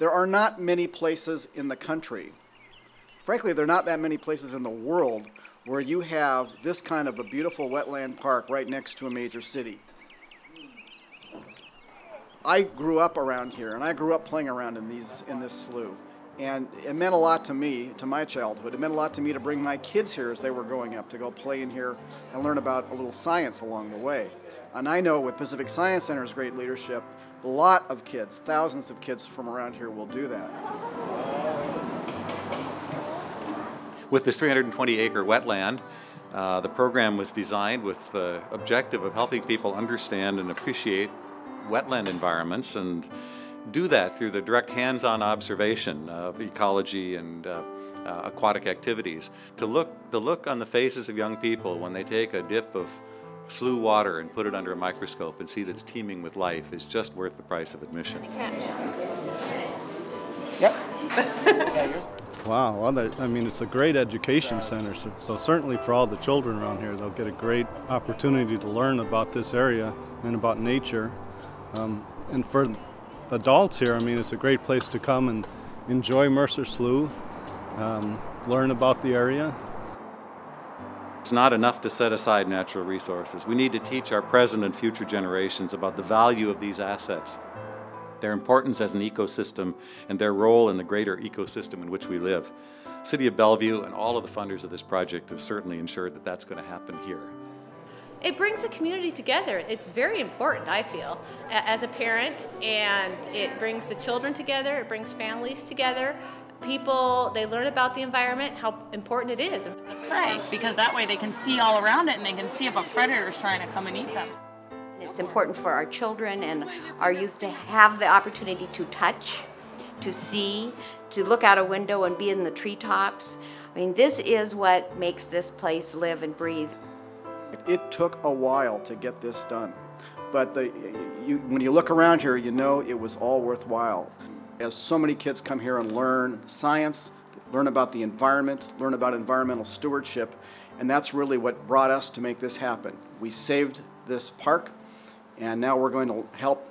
There are not many places in the country, frankly, there are not that many places in the world where you have this kind of a beautiful wetland park right next to a major city. I grew up around here, and I grew up playing around in these in this slough, and it meant a lot to me, to my childhood. It meant a lot to me to bring my kids here as they were growing up to go play in here and learn about a little science along the way. And I know with Pacific Science Center's great leadership, a lot of kids, thousands of kids from around here will do that. With this 320 acre wetland, uh, the program was designed with the objective of helping people understand and appreciate wetland environments and do that through the direct hands-on observation of ecology and uh, uh, aquatic activities. To look, the look on the faces of young people when they take a dip of slough water and put it under a microscope and see that it's teeming with life is just worth the price of admission. Yep. Wow, well, that, I mean, it's a great education center, so, so, certainly for all the children around here, they'll get a great opportunity to learn about this area and about nature. Um, and for adults here, I mean, it's a great place to come and enjoy Mercer Slough, um, learn about the area. It's not enough to set aside natural resources. We need to teach our present and future generations about the value of these assets their importance as an ecosystem, and their role in the greater ecosystem in which we live. City of Bellevue and all of the funders of this project have certainly ensured that that's going to happen here. It brings the community together. It's very important, I feel, as a parent, and it brings the children together, it brings families together. People, they learn about the environment, how important it is. It's a prey, because that way they can see all around it and they can see if a predator is trying to come and eat them. It's important for our children and our youth to have the opportunity to touch, to see, to look out a window and be in the treetops. I mean, this is what makes this place live and breathe. It took a while to get this done, but the, you, when you look around here, you know it was all worthwhile. As so many kids come here and learn science, learn about the environment, learn about environmental stewardship, and that's really what brought us to make this happen. We saved this park and now we're going to help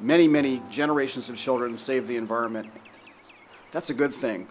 many, many generations of children save the environment. That's a good thing.